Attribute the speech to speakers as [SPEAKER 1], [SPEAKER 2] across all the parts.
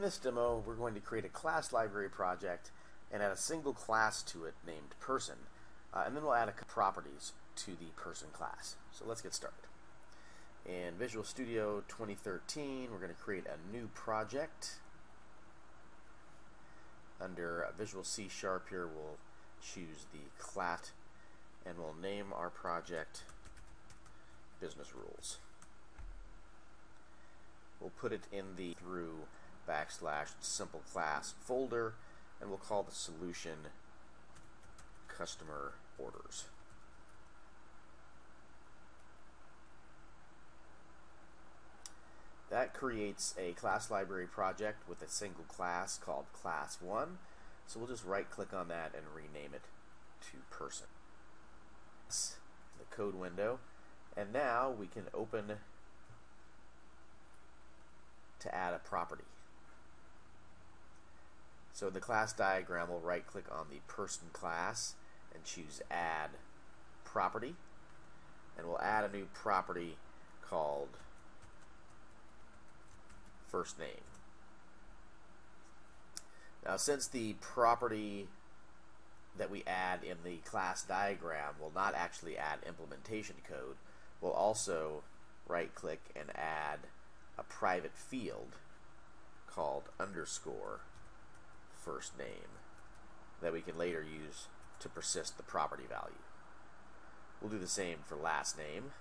[SPEAKER 1] this demo, we're going to create a class library project and add a single class to it named person, uh, and then we'll add a properties to the person class. So let's get started. In Visual Studio 2013, we're going to create a new project. Under Visual C Sharp here, we'll choose the class and we'll name our project Business Rules. We'll put it in the through backslash simple class folder and we'll call the solution customer orders. That creates a class library project with a single class called class 1. So we'll just right click on that and rename it to person. The code window. And now we can open to add a property. So in the class diagram we'll right click on the person class and choose add property and we'll add a new property called first name. Now since the property that we add in the class diagram will not actually add implementation code, we'll also right click and add a private field called underscore first name that we can later use to persist the property value. We'll do the same for last name.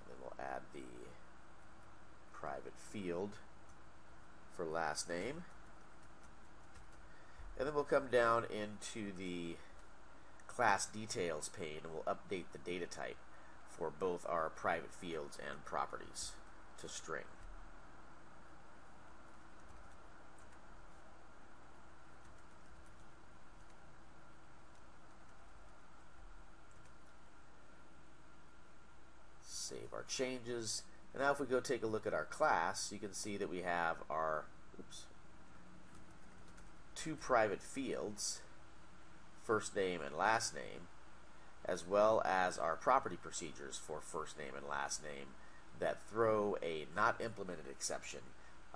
[SPEAKER 1] And then we'll add the private field for last name. And then we'll come down into the class details pane and we'll update the data type for both our private fields and properties to string. Save our changes. And now if we go take a look at our class, you can see that we have our oops, two private fields, first name and last name, as well as our property procedures for first name and last name that throw a not implemented exception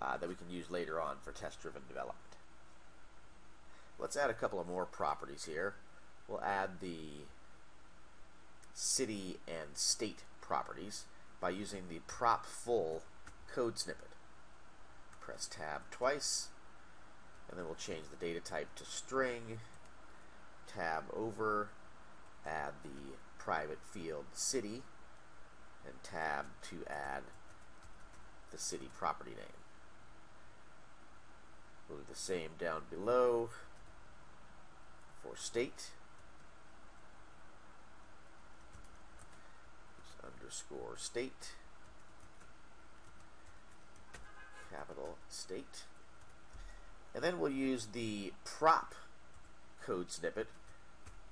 [SPEAKER 1] uh, that we can use later on for test-driven development. Let's add a couple of more properties here. We'll add the city and state properties by using the prop full code snippet. Press tab twice and then we'll change the data type to string tab over the private field city and tab to add the city property name. We'll do the same down below for state. Just underscore state. Capital state. And then we'll use the prop code snippet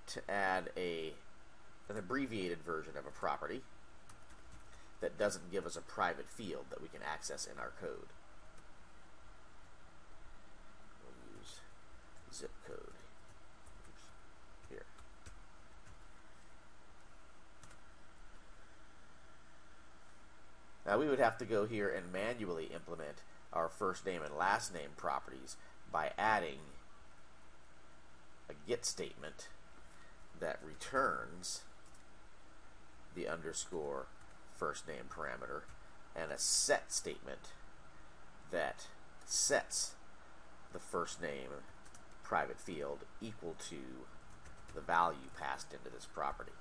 [SPEAKER 1] to add a an abbreviated version of a property that doesn't give us a private field that we can access in our code. We'll use zip code here. Now we would have to go here and manually implement our first name and last name properties by adding a get statement that returns the underscore first name parameter and a set statement that sets the first name private field equal to the value passed into this property.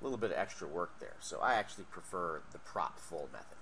[SPEAKER 1] A little bit of extra work there, so I actually prefer the prop full method.